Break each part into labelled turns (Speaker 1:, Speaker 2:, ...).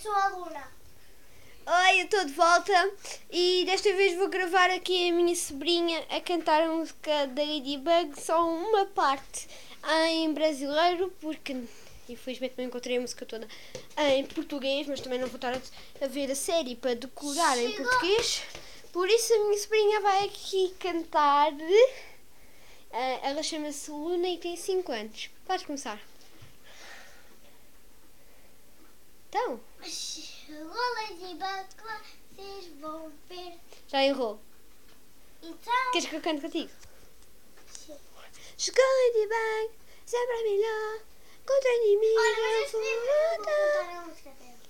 Speaker 1: sou a Luna.
Speaker 2: Oi, eu estou de volta e desta vez vou gravar aqui a minha sobrinha a cantar a música da Ladybug, só uma parte em brasileiro, porque infelizmente não encontrei a música toda em português, mas também não vou estar a ver a série para decorar em
Speaker 1: Chegou.
Speaker 2: português. Por isso a minha sobrinha vai aqui cantar. Ah, ela chama-se Luna e tem 5 anos. Pode começar. Então,
Speaker 1: Chegou a Ladybug, vocês vão ver.
Speaker 2: já errou.
Speaker 1: Então,
Speaker 2: Queres que eu cante contigo? Chegou Ladybug, sempre a melhor. Contra inimigo.
Speaker 1: olha, mas
Speaker 2: eu vou
Speaker 1: cantar a música dela.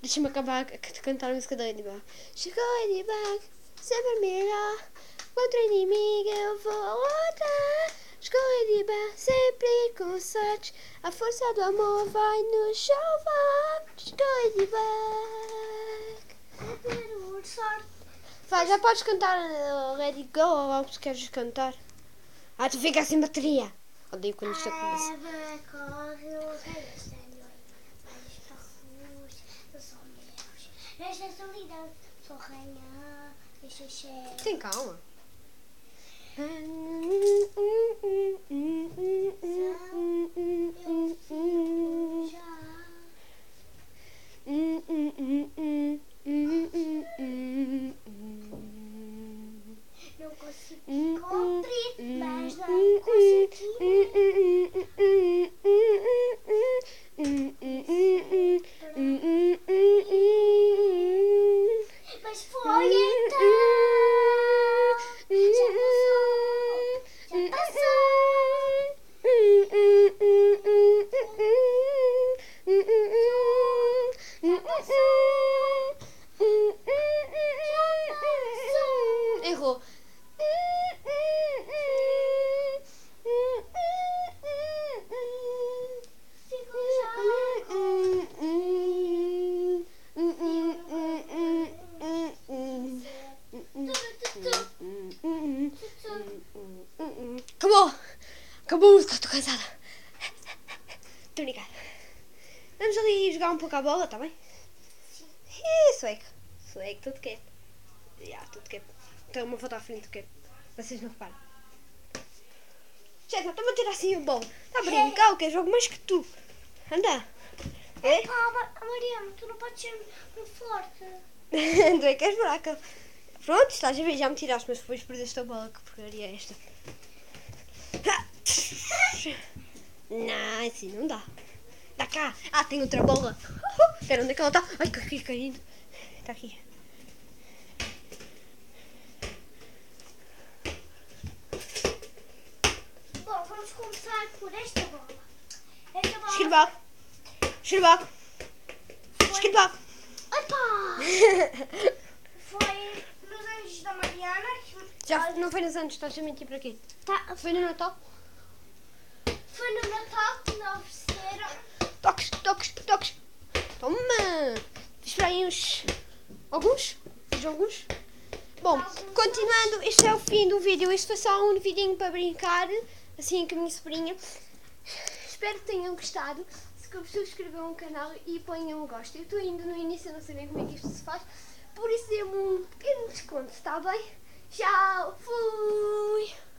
Speaker 2: Deixa-me acabar a c- cantar a música da Ladybug. Chegou Ladybug, sempre a melhor. Contra inimigo eu vou lutar. Ladybug, sempre com sorte. A força do amor vai nos salvar.
Speaker 1: Sorte.
Speaker 2: Vai, já podes cantar uh, Let It Go ou algo que queres cantar. Ah, tu fica sem bateria. Odeio quando isto acontece.
Speaker 1: O.
Speaker 2: Tem calma.
Speaker 1: mm-hmm.
Speaker 2: Acabou a música, estou cansada. Estou brincando. Vamos ali jogar um pouco a bola, tá bem? Ih, sueco. Sueco, tudo quieto. Já, tudo quieto. Tem uma foto à frente, quieto. Vocês não reparam. Checa, estou a tirar assim o bola. Está a brincar, o que jogo mais que tu. Anda. É?
Speaker 1: Ma- Mariana, tu não podes ser muito forte.
Speaker 2: tu é que és buraca. Pronto, estás a ver, já me tiraste, mas depois perdeste a bola. Que porcaria é esta? Não, assim não dá. Dá cá. Ah, tem outra bola. Espera, onde é que ela está? Ai, que aqui caindo. Está aqui.
Speaker 1: Bom, vamos começar por esta bola. Esta bola.
Speaker 2: Escribaco.
Speaker 1: Opa! Foi nos anjos da Mariana que...
Speaker 2: Já não foi nos anos, estás a mentir para quê?
Speaker 1: Tá,
Speaker 2: Foi no Natal?
Speaker 1: Foi no Natal que me ofereceram.
Speaker 2: Toques, toques, toques. Toma. Espera aí uns... Alguns? Mais alguns? Bom, continuando, este é o fim do vídeo. Este foi só um vidinho para brincar, assim com a minha sobrinha. Espero que tenham gostado. Se subscrevam o canal e ponham um gosto. Eu estou ainda no início, não sei bem como é que isto se faz. Por isso dê-me um pequeno desconto, está bem? Tchau, fui!